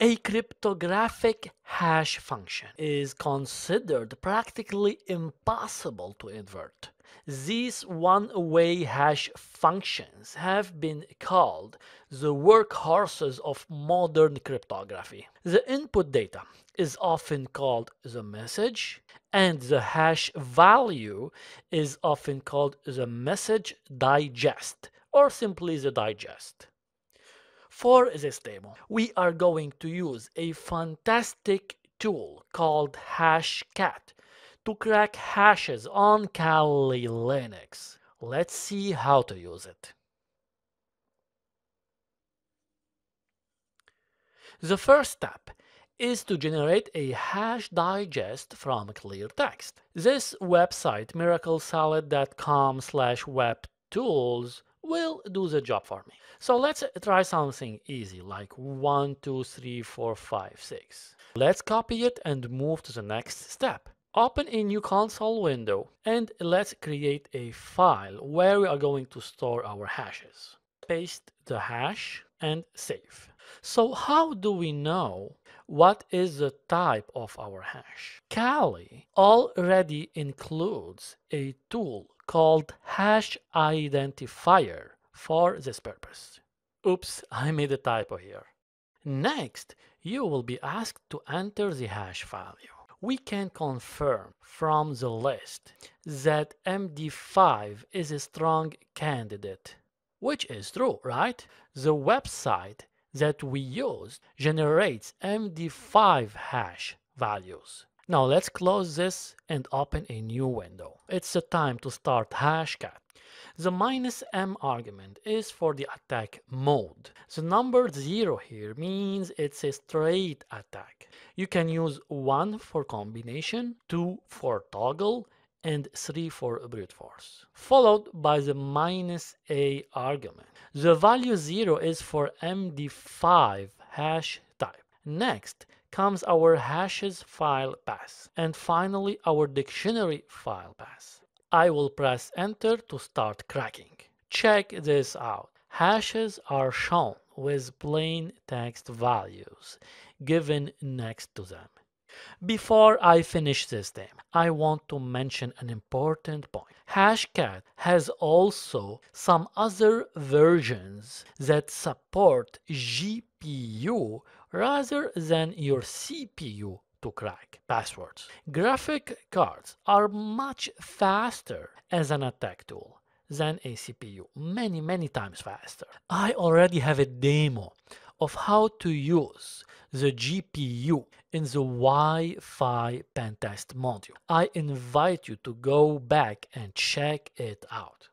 A cryptographic hash function is considered practically impossible to invert. These one-way hash functions have been called the workhorses of modern cryptography. The input data is often called the message, and the hash value is often called the message digest, or simply the digest. For this demo, we are going to use a fantastic tool called Hashcat to crack hashes on Kali Linux. Let's see how to use it. The first step is to generate a hash digest from clear text. This website, miraclesolid.com slash web tools, will do the job for me. So let's try something easy like 1, 2, 3, 4, 5, 6. Let's copy it and move to the next step. Open a new console window and let's create a file where we are going to store our hashes. Paste the hash and save. So how do we know what is the type of our hash? Kali already includes a tool called hash identifier for this purpose. Oops, I made a typo here. Next, you will be asked to enter the hash value. We can confirm from the list that MD5 is a strong candidate, which is true, right? The website that we use generates MD5 hash values. Now let's close this and open a new window. It's the time to start Hashcat. The minus m argument is for the attack mode. The number 0 here means it's a straight attack. You can use 1 for combination, 2 for toggle, and 3 for brute force, followed by the minus a argument. The value 0 is for MD5 hash type. Next, comes our hashes file path and finally our dictionary file path. I will press enter to start cracking. Check this out. Hashes are shown with plain text values given next to them. Before I finish this demo, I want to mention an important point. Hashcat has also some other versions that support GPU rather than your CPU to crack passwords. Graphic cards are much faster as an attack tool than a CPU, many, many times faster. I already have a demo of how to use the GPU in the Wi-Fi pentest module. I invite you to go back and check it out.